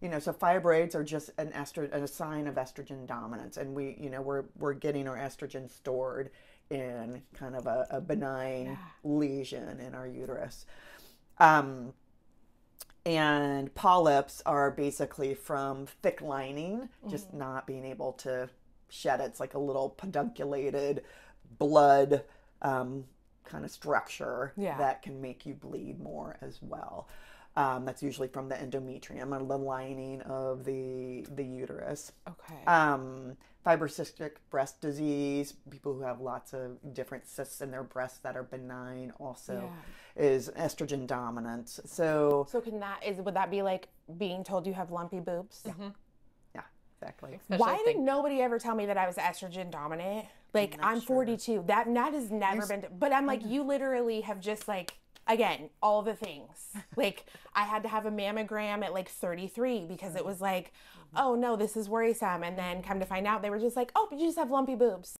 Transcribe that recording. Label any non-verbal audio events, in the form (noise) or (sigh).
you know, so fibroids are just an estro- a sign of estrogen dominance, and we, you know, we're we're getting our estrogen stored in kind of a, a benign lesion in our uterus. Um, and polyps are basically from thick lining, just Mm-hmm. not being able to shed. It's like a little pedunculated blood um, kind of structure Yeah. that can make you bleed more as well. Um, that's usually from the endometrium or the lining of the the uterus. Okay. Um, fibrocystic breast disease, people who have lots of different cysts in their breasts that are benign, also is estrogen dominance. So so can that is would that be like being told you have lumpy boobs? yeah, exactly. Especially Why did nobody ever tell me that I was estrogen dominant? Like not I'm sure. 42. That that has never been. But I'm like, you literally have just like again all the things. (laughs) Like I had to have a mammogram at like 33 because it mm-hmm. was like, mm-hmm. oh no, this is worrisome. And then come to find out, they were just like, oh, but you just have lumpy boobs.